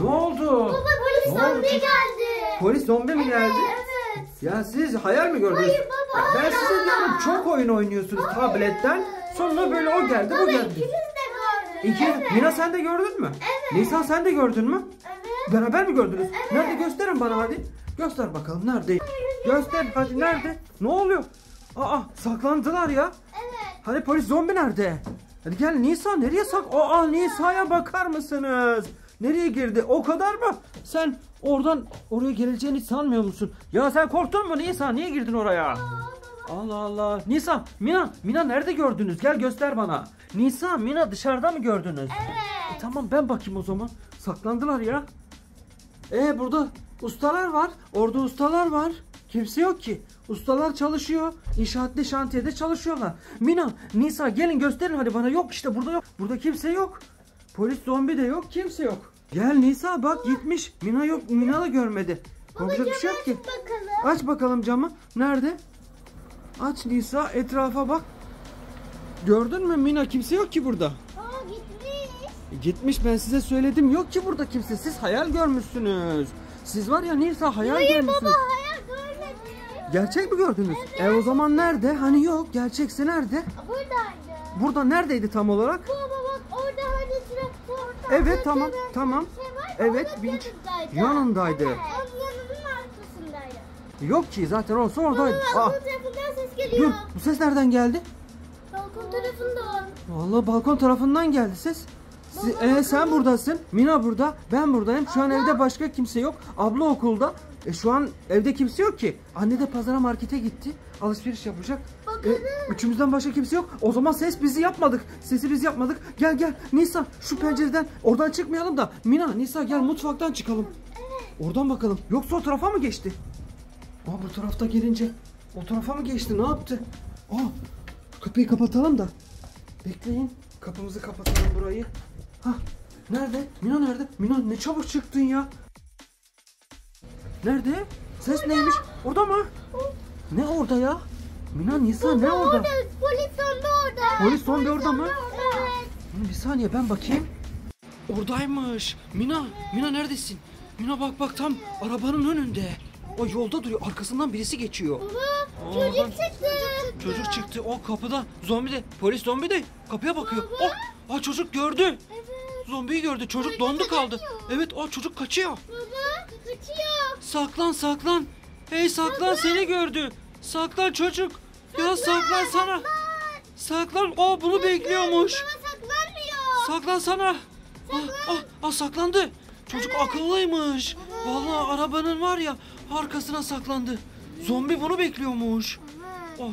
Ne oldu? Baba polis Ne oldu zombi kız? geldi. Polis zombi mi geldi? Evet. Ya siz hayal mi gördünüz? Hayır baba, ben hayır. size diyorum çok oyun oynuyorsunuz tabletten. Sonra böyle o geldi bu Baba geldi. ikimiz de gördük. İki, Evet. Mina sen de gördün mü? Evet. Nisan sen de gördün mü? Evet. Beraber mi gördünüz? Nerede gösterin bana hadi. Göster bakalım nerede? Göster hadi nerede? Ne oluyor? Aa saklandılar ya. Evet. Hani polis zombi nerede? Hadi gel Nisa nereye sak? Aa Nisa'ya bakar mısınız? Nereye girdi? O kadar mı? Sen oradan oraya geleceğini sanmıyor musun? Ya sen korktun mu Nisa? Niye girdin oraya? Allah Allah. Nisa, Mina, Mina nerede gördünüz? Gel göster bana. Nisa, Mina dışarıda mı gördünüz? Evet. E, tamam ben bakayım o zaman. Saklandılar ya. E burada ustalar var. Orada ustalar var. Kimse yok ki. Ustalar çalışıyor. İnşaatlı şantiyede çalışıyorlar. Mina, Nisa gelin gösterin hadi bana. Yok işte burada yok. Burada kimse yok. Polis zombi de yok. Kimse yok. Gel Nisa bak gitmiş. Mina yok. Mina da görmedi. Korkacak bir şey yok ki. Bakalım. Aç bakalım camı. Nerede? Aç Nisa etrafa bak. Gördün mü Mina kimse yok ki burada. Aa gitmiş. Gitmiş ben size söyledim yok ki burada kimse siz hayal görmüşsünüz. Siz var ya Nisa hayal Hayır görmüşsünüz. baba hayal görmedim. Gerçek mi gördünüz? E o zaman nerede? Hani yok gerçekse nerede? Buradaydı. Burada neredeydi tam olarak? Baba Evet tamam tamam. Evet vinç yanındaydı. yanındaydı. Evet. Onun yanının arkasındaydı. Yok ki zaten olsa oradaydı. Aa, tarafından ses dur bu ses nereden geldi? Balkon tarafından. Vallahi balkon tarafından geldi ses. Si- e, sen buradasın, Mina burada, ben buradayım. Şu an evde başka kimse yok. Abla okulda. E, şu an evde kimse yok ki. Anne de pazara markete gitti. Alışveriş yapacak. E, üçümüzden başka kimse yok. O zaman ses bizi yapmadık. Sesi biz yapmadık. Gel gel Nisa şu pencereden oradan çıkmayalım da. Mina Nisa gel mutfaktan çıkalım. Oradan bakalım. Yoksa o tarafa mı geçti? Aa bu tarafta gelince o tarafa mı geçti? Ne yaptı? Aa kapıyı kapatalım da. Bekleyin. Kapımızı kapatalım burayı. Hah. Nerede? Mina nerede? Mina ne çabuk çıktın ya. Nerede? Ses neymiş? Orada mı? Ne orada ya? Mina Nisa ne orada? Orada polis zombi orada. Polis zombi orada mı? Evet. Hı, Bir saniye ben bakayım. Oradaymış. Mina, Mina neredesin? Mina bak bak tam arabanın önünde. O yolda duruyor. Arkasından birisi geçiyor. Baba Aa, çocuk bak. çıktı. Çocuk çıktı. O kapıda. Zombi de. Polis zombi de kapıya bakıyor. Oh, aa, çocuk gördü. Evet. Zombiyi gördü. Çocuk dondu kaldı. Evet o çocuk kaçıyor. Baba kaçıyor. Saklan saklan. Hey saklan seni gördü. Saklan çocuk. Ya saklan sana. Saklan. O bunu bekliyormuş. Baba saklanmıyor. Saklan sana. Ah, ah, ah, saklandı. Çocuk akıllıymış. Vallahi arabanın var ya arkasına saklandı. Zombi bunu bekliyormuş. Oh.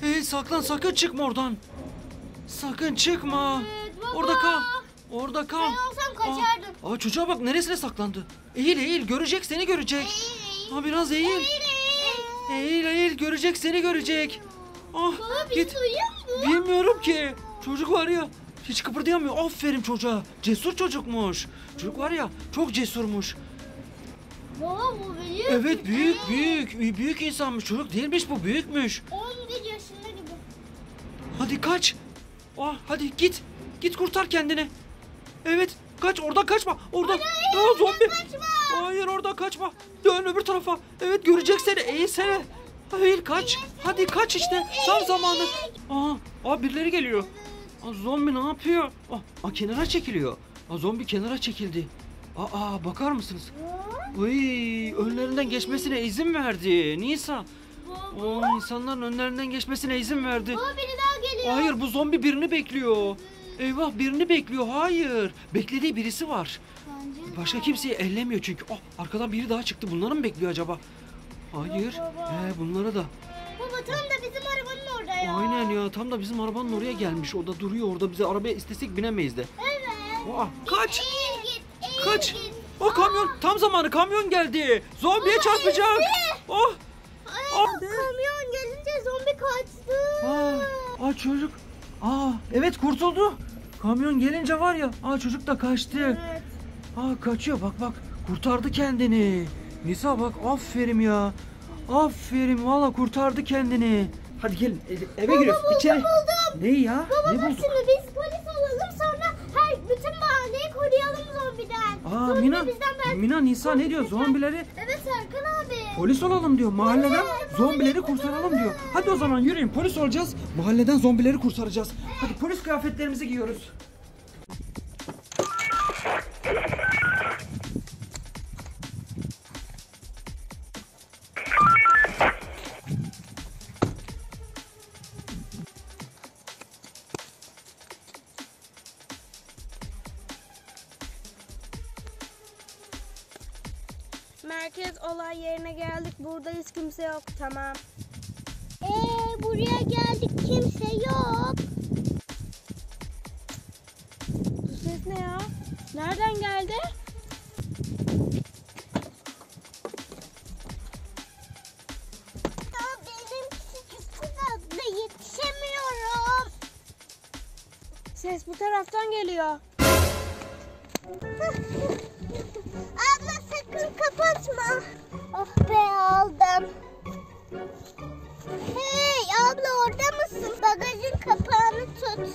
Hey saklan sakın çıkma oradan. Sakın çıkma. Evet, baba. Orada kal. Orada kal. Ben olsam kaçardım. Aa, aa, çocuğa bak neresine saklandı. Eğil eğil görecek seni görecek. Ha biraz eğil. Eğil eğil görecek seni görecek. Ah Baba git. duyuyor mu? Bilmiyorum ki. Çocuk var ya hiç kıpırdayamıyor. Aferin çocuğa. Cesur çocukmuş. Çocuk var ya çok cesurmuş. Baba bu büyük. Evet büyük büyük büyük insanmış. Çocuk değilmiş bu büyükmüş. 11 yaşında gibi. Hadi kaç. Ah hadi git. Git kurtar kendini. Evet kaç orada kaçma. Orada. Aa, zombi. Hayır orada kaçma. Dön öbür tarafa. Evet görecek seni. Eğilsene. Hayır kaç. Hadi kaç işte. Tam zamanı. Aa, aa birileri geliyor. Aa, zombi ne yapıyor? Aa, aa, kenara çekiliyor. Aa, zombi kenara çekildi. Aa bakar mısınız? Uy, önlerinden geçmesine izin verdi. Nisa. O insanların önlerinden geçmesine izin verdi. Baba biri daha geliyor. Hayır bu zombi birini bekliyor. Eyvah birini bekliyor. Hayır. Beklediği birisi var. Bence. Başka kimseyi ellemiyor çünkü. Oh arkadan biri daha çıktı. Bunları mı bekliyor acaba? Hayır. Baba. He bunları da. Baba tam da bizim arabanın orada ya. Aynen ya tam da bizim arabanın oraya gelmiş. O da duruyor orada. Bize arabaya istesek binemeyiz de. Evet. Aa, kaç. Eğil git. eğil Kaç. git. O kamyon tam zamanı kamyon geldi. Zombiye çarpacak. Oh. Ay, kamyon gelince zombi kaçtı. Aa, aa çocuk. Aa evet kurtuldu. Kamyon gelince var ya. Aa çocuk da kaçtı. Evet. Aa kaçıyor bak bak. Kurtardı kendini. Nisa bak aferin ya. Aferin valla kurtardı kendini. Hadi gelin eve, eve giriyoruz. buldum, İçeri. buldum. Ne ya? Baba ne bak buldun? şimdi biz polis olalım sonra her bütün mahalleyi koruyalım zombiden. Aa Mina, bizden ben- Mina Nisa ne diyor? Zombileri Evet Serkan abi. polis olalım diyor. Mahalleden zombileri kurtaralım diyor. Hadi o zaman yürüyün polis olacağız. Mahalleden zombileri kurtaracağız. Hadi polis kıyafetlerimizi giyiyoruz. Yerine geldik. Buradayız kimse yok. Tamam. Ee buraya geldik kimse yok. Bu ses ne ya? Nereden geldi? Ya benim küçük hızla yetişemiyorum. Ses bu taraftan geliyor. Abla sakın kapatma. Oh be aldım. Hey abla orada mısın? Bagajın kapağını tut.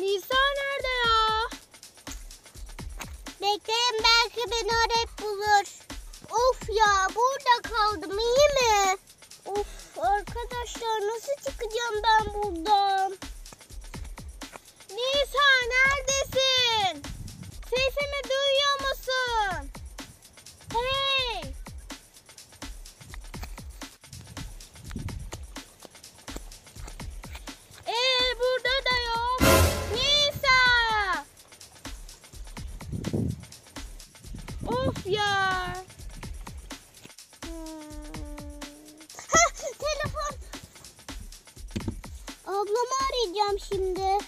Nisa nerede ya? Bekleyin belki beni arayıp bulur. Of ya burada kaldım iyi mi? Of arkadaşlar nasıl çıkacağım ben buradan? Nisa neredesin? Sesimi duyuyor Arayacağım şimdi.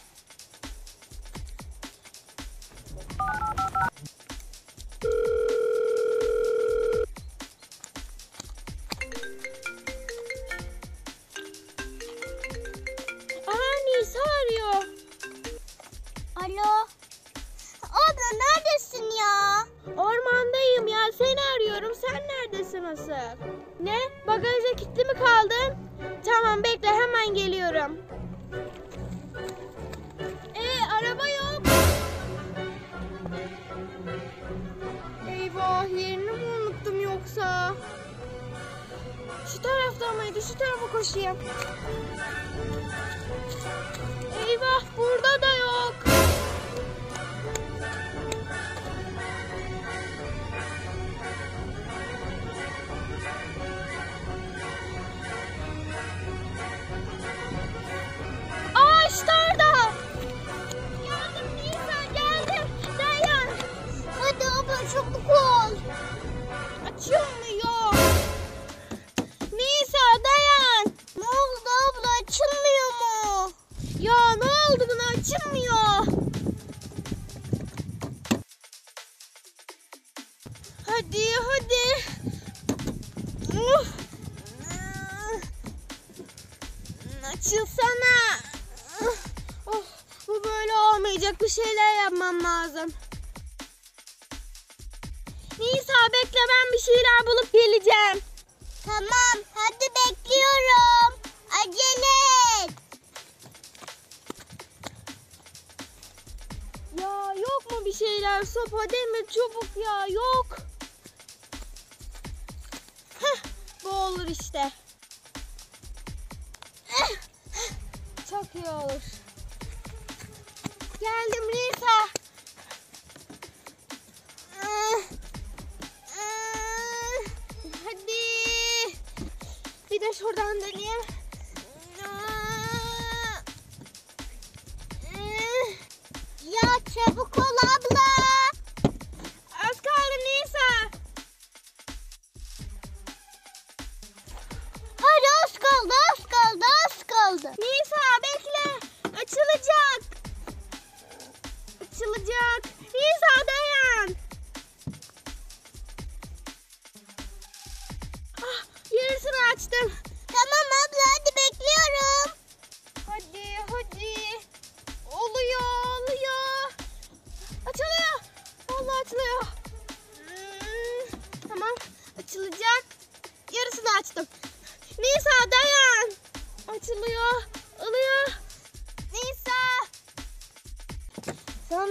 Tarafta mıydı? Şu tarafa şeyler yapmam lazım. Nisa bekle ben bir şeyler bulup geleceğim. Tamam hadi bekliyorum. Acele et. Ya yok mu bir şeyler? Sopa demir çubuk ya yok. Heh, bu olur işte. Çok iyi olur. Geldim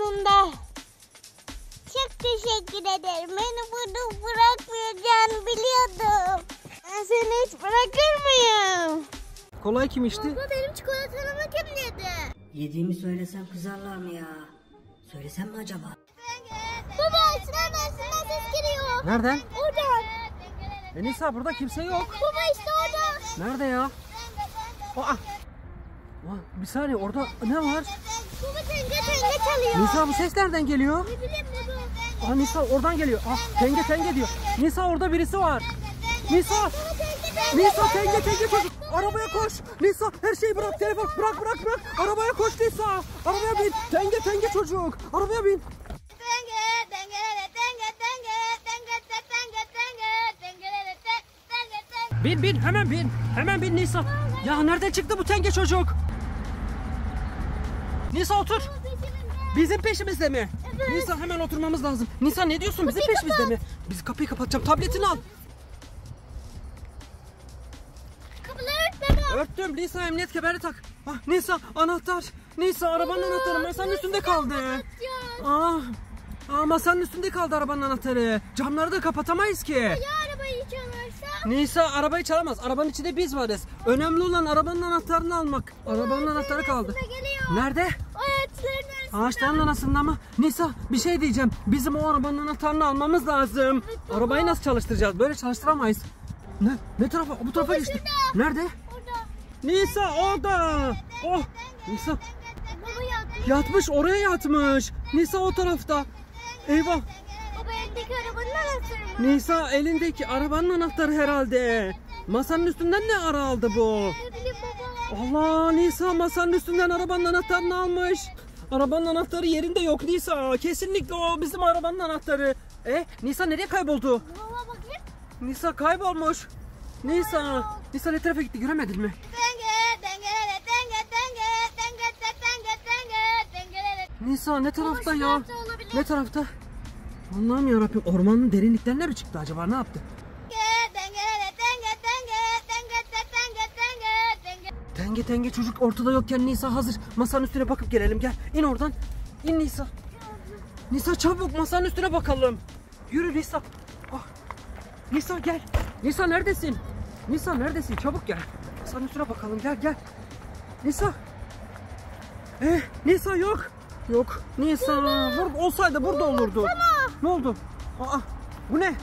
sonunda. Çok teşekkür ederim. Beni burada bırakmayacağını biliyordum. Ben seni hiç bırakır mıyım? Kolay kim içti? Baba benim çikolatamı kim yedi? Yediğimi söylesem kızarlar mı ya? Söylesem mi acaba? Baba içinden içinden ses geliyor. Nereden? Oradan. E Nisa burada kimse yok. Baba işte orada. Nerede ya? Aa, Bir saniye orada ne var? Tenge çalıyor. Nisa bu ses nereden geliyor? Ne bileyim baba. Aa, Nisa oradan geliyor. Ah, tenge tenge diyor. Nisa orada birisi var. Nisa. Nisa tenge tenge çocuk. Arabaya koş. Nisa her şeyi bırak. Telefon bırak bırak bırak. Arabaya koş Nisa. Arabaya bin. Tenge tenge çocuk. Arabaya bin. Bin bin hemen bin. Hemen bin Nisa. Ya nereden çıktı bu tenge çocuk? Nisa otur. Bizim peşimizde mi? Nisa hemen oturmamız lazım. Nisa ne diyorsun? Bizim peşimizde mi? Biz kapıyı kapatacağım. Tabletini al. Kapıları ört baba. Örttüm. Nisa emniyet kemeri tak. Ah, Nisa anahtar. Nisa arabanın anahtarı masanın üstünde kaldı. Ah, ah, masanın üstünde kaldı arabanın anahtarı. Camları da kapatamayız ki. Ya arabayı çalarsa? Nisa arabayı çalamaz. Arabanın içinde biz varız. Önemli olan arabanın anahtarını almak. Arabanın anahtarı kaldı. Nerede? O ağaçların. Ağaçların arasında mı? Nisa bir şey diyeceğim. Bizim o arabanın anahtarını almamız lazım. Arabayı nasıl çalıştıracağız? Böyle çalıştıramayız. Ne? Ne tarafa? Bu tarafa geçti. Nerede? Orada. Nisa orada. Oh. Nisa yatmış. oraya yatmış. Nisa o tarafta. Eyvah. Baba elindeki arabanın anahtarı mı? Nisa elindeki arabanın anahtarı herhalde. Masanın üstünden ne ara aldı bu? Allah Nisa masanın üstünden arabanın anahtarını almış. Arabanın anahtarı yerinde yok Nisa. Kesinlikle o bizim arabanın anahtarı. E Nisa nereye kayboldu? Baba bakayım. Nisa kaybolmuş. Nisa. Nisa ne tarafa gitti göremedin mi? Nisa ne tarafta ya? Ne tarafta? Allah'ım yarabbim ormanın derinliklerine mi çıktı acaba ne yaptı? Tenge tenge çocuk ortada yokken Nisa hazır. Masanın üstüne bakıp gelelim gel. İn oradan. İn Nisa. Nisa çabuk masanın üstüne bakalım. Yürü Nisa. Ah. Nisa gel. Nisa neredesin? Nisa neredesin? Çabuk gel. Masanın üstüne bakalım gel gel. Nisa. Eh Nisa yok. Yok. Nisa. Burada olsaydı burada olurdu. Ne oldu? Aa bu ne?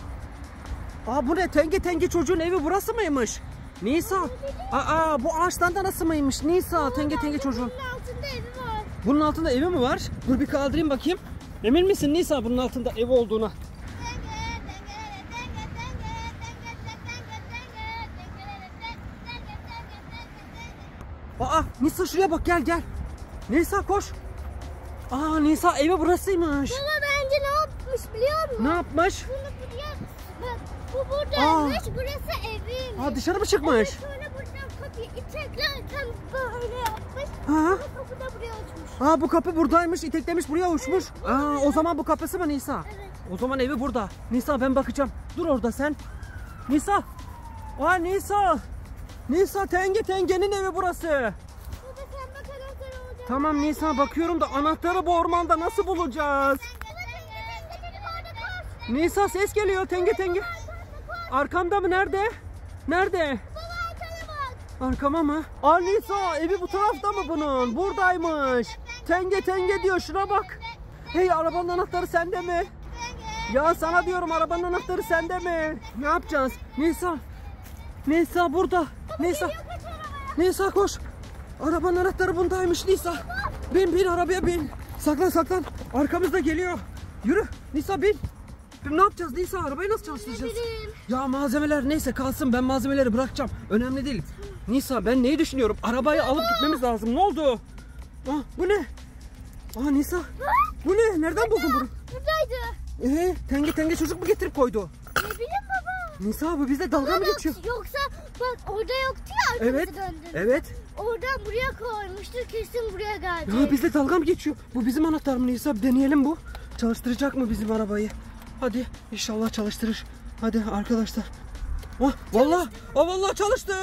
Aa bu ne? Tenge tenge çocuğun evi burası mıymış? Nisa. Aa bu ağaçtan da nasıl mıymış? Nisa tenge tenge çocuğun. Bunun altında evi var. Bunun altında evi mi var? Dur bir kaldırayım bakayım. Emin misin Nisa bunun altında evi olduğuna? Aa Nisa şuraya bak gel gel. Nisa koş. Aa Nisa evi burasıymış. Baba bence ne yapmış biliyor musun? Ne yapmış? Bunu buraya bak bu buradaymış burası evim. Aa dışarı mı çıkmış? Sonra buradan kapıyı iteklerken böyle yapmış. Ha? Bu kapı da buraya açmış. Aa bu kapı buradaymış, iteklemiş buraya uçmuş. Aa o zaman bu kapısı mı Nisa? Evet. O zaman evi burada. Nisa ben bakacağım. Dur orada sen. Nisa. Aa Nisa. Nisa tenge tengenin evi burası. Tamam Nisa bakıyorum da anahtarı bu ormanda nasıl bulacağız? Nisa ses geliyor tenge tenge. Arkamda mı nerede? Nerede? Arkama mı? Aa Nisa evi bu tarafta mı bunun? Buradaymış. Tenge tenge diyor şuna bak. Hey arabanın anahtarı sende mi? Ya sana diyorum arabanın anahtarı sende mi? Ne yapacağız? Nisa. Nisa burada. Nisa. Nisa koş. Arabanın anahtarı bundaymış Nisa. Bin bin arabaya bin. Saklan saklan. Arkamızda geliyor. Yürü Nisa bin. Ne yapacağız Nisa? Arabayı nasıl çalıştıracağız? Ya malzemeler neyse kalsın ben malzemeleri bırakacağım. Önemli değil. Nisa ben neyi düşünüyorum? Arabayı alıp gitmemiz lazım. Ne oldu? Ah, bu ne? Aa Nisa. Bu ne? Nereden buldun bunu? Buradaydı. Ee, tenge tenge çocuk mu getirip koydu? Ne bileyim baba. Nisa bu bizde dalga mı geçiyor? Yoksa bak orada yoktu ya Evet. döndü. Evet. Oradan buraya koymuştur kesin buraya geldi. Ya bizle dalga mı geçiyor? Bu bizim anahtar mı Nisa? Bir deneyelim bu. Çalıştıracak mı bizim arabayı? Hadi inşallah çalıştırır. Hadi arkadaşlar. Oh vallahi, oh vallahi çalıştı.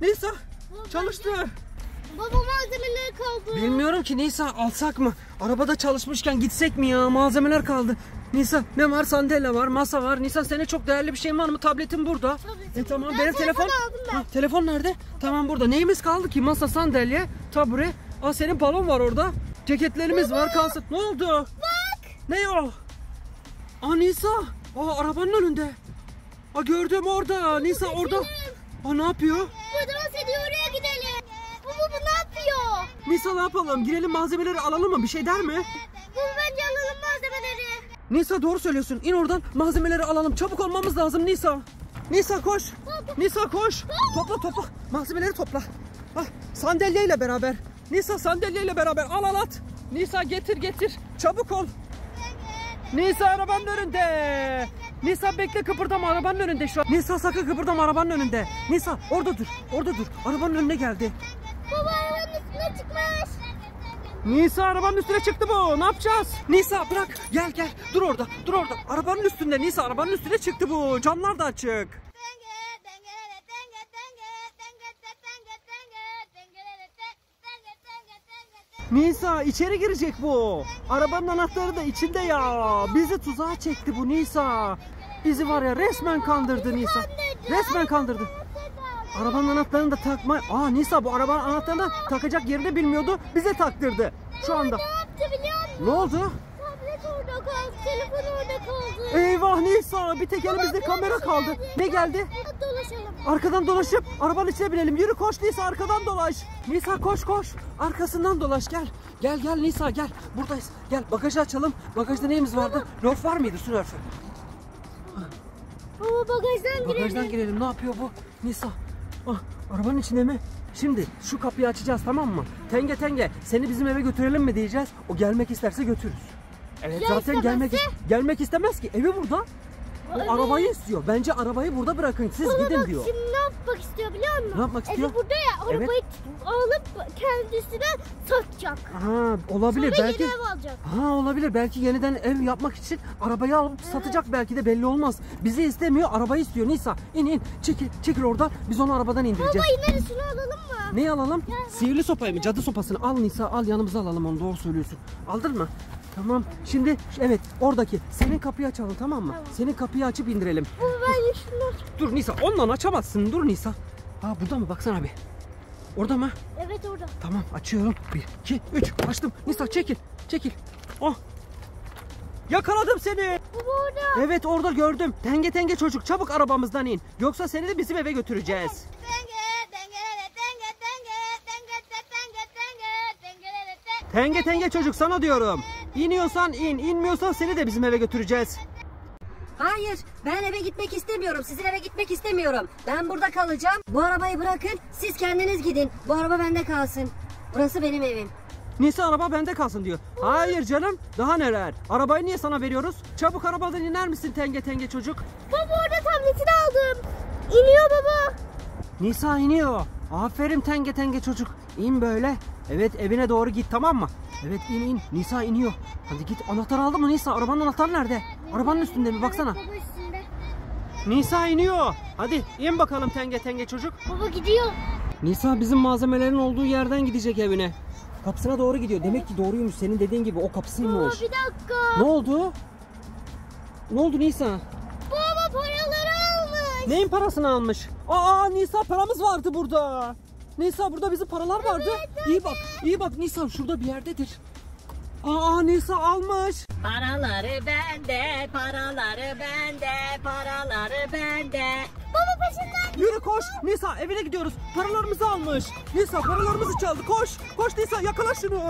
Nisa çalıştı. Baba malzemeleri kaldı. Bilmiyorum ki Nisa alsak mı? Arabada çalışmışken gitsek mi ya? Malzemeler kaldı. Nisa ne var? Sandalye var, masa var. Nisa senin çok değerli bir şeyin var mı? Tabletin burada. Tabletim E tamam burada. benim telefon. Ben. Ha, telefon nerede? Tamam burada. Neyimiz kaldı ki? Masa, sandalye, tabure. Aa senin balon var orada. Ceketlerimiz var kalsın. Ne oldu? Bak. Ne o? Aa Nisa. Aa arabanın önünde. Aa gördüm orada. Nisa orada. Aa ne yapıyor? Bu dans ediyor oraya gidelim. Baba bu ne yapıyor? Nisa ne yapalım? Girelim malzemeleri alalım mı? Bir şey der mi? Baba bence alalım malzemeleri. Nisa doğru söylüyorsun. İn oradan malzemeleri alalım. Çabuk olmamız lazım Nisa. Nisa koş. Nisa koş. Topla topla. Malzemeleri topla. Ah, sandalyeyle beraber. Nisa sandalyeyle beraber al al at. Nisa getir getir. Çabuk ol. Nisa arabanın önünde. Nisa bekle kıpırdama arabanın önünde şu an. Nisa sakın kıpırdama arabanın önünde. Nisa orada dur. Orada dur. Arabanın önüne geldi. Baba arabanın üstüne çıkmış. Nisa arabanın üstüne çıktı bu. Ne yapacağız? Nisa bırak. Gel gel. Dur orada. Dur orada. Arabanın üstünde. Nisa arabanın üstüne çıktı bu. Camlar da açık. Nisa içeri girecek bu. Arabanın anahtarı da içinde ya. Bizi tuzağa çekti bu Nisa. Bizi var ya resmen kandırdı Nisa. Resmen kandırdı. Arabanın anahtarını da takma. Aa Nisa bu arabanın anahtarını takacak yerini bilmiyordu. Bize taktırdı. Şu anda. Ne oldu? Tablet orada kaldı, telefon orada kaldı. Eyvah Nisa bir tek elimizde kamera kaldı. Ne geldi? Dolaşalım. Arkadan dolaşıp arabanın içine binelim. Yürü koş Nisa arkadan dolaş. Nisa koş koş. Arkasından dolaş gel. Gel gel Nisa gel. Buradayız. Gel bagajı açalım. Bagajda neyimiz vardı? Lörf var mıydı? Su lörfü. Baba bagajdan girelim. Bagajdan girelim. Ne yapıyor bu? Nisa. Ah, arabanın içinde mi? Şimdi şu kapıyı açacağız tamam mı? Tenge tenge seni bizim eve götürelim mi diyeceğiz. O gelmek isterse götürürüz. Evet Ya zaten gelmek istemezse? gelmek istemez ki. Evi burada. O Evet. arabayı istiyor. Bence arabayı burada bırakın. Siz Baba gidin bak diyor. şimdi ne yapmak istiyor biliyor musun? Ne yapmak istiyor? Evi burada ya Evet. arabayı alıp kendisine satacak. Ha olabilir Sonra belki. ev alacak. Ha olabilir belki yeniden ev yapmak için arabayı alıp satacak belki de belli olmaz. Bizi istemiyor arabayı istiyor Nisa. İn in çekil çekil oradan biz onu arabadan indireceğiz. Baba ineriz şunu alalım mı? Neyi alalım? Sihirli sopayı mı? Cadı sopasını al Nisa al yanımıza alalım onu doğru söylüyorsun. Aldın mı? Tamam. Şimdi evet oradaki senin kapıyı açalım tamam mı? Senin kapıyı açıp indirelim. Baba ben şunu Dur Nisa ondan açamazsın. Dur Nisa. Ha burada mı? Baksana abi. Orada mı? Evet orada. Tamam açıyorum. 1, 2, 3 açtım. Nisa çekil. Çekil. Oh. Yakaladım seni. Baba orada. Evet orada gördüm. Tenge tenge çocuk çabuk arabamızdan in. Yoksa seni de bizim eve götüreceğiz. Tenge tenge çocuk sana diyorum. İniyorsan in, inmiyorsan seni de bizim eve götüreceğiz. Hayır ben eve gitmek istemiyorum. Sizin eve gitmek istemiyorum. Ben burada kalacağım. Bu arabayı bırakın. Siz kendiniz gidin. Bu araba bende kalsın. Burası benim evim. Nisa araba bende kalsın diyor. Hayır canım daha neler. Arabayı niye sana veriyoruz? Çabuk arabadan iner misin tenge tenge çocuk? Baba orada tabletini aldım. İniyor baba. Nisa iniyor. Aferin tenge tenge çocuk. İn böyle. Evet evine doğru git tamam mı? Evet in in. Nisa iniyor. Hadi git anahtar aldın mı Nisa? Arabanın anahtarı nerede? Arabanın üstünde mi? Baksana. Baba üstünde. Nisa iniyor. Hadi in bakalım tenge tenge çocuk. Baba gidiyor. Nisa bizim malzemelerin olduğu yerden gidecek evine. Kapısına doğru gidiyor. Demek ki doğruymuş. Senin dediğin gibi o Baba kapısıymış. bir dakika. Ne oldu? Ne oldu Nisa? Baba paraları almış. Neyin parasını almış? Aa Nisa paramız vardı burada. Nisa burada bizim paralar vardı. İyi bak, iyi bak Nisa şurada bir yerdedir. Aa Nisa almış. Paraları bende, paraları bende, paraları bende. Baba peşinden. Yürü koş. Nisa evine gidiyoruz. Paralarımızı almış. Nisa paralarımızı çaldı. Koş. Koş Nisa yakala şunu.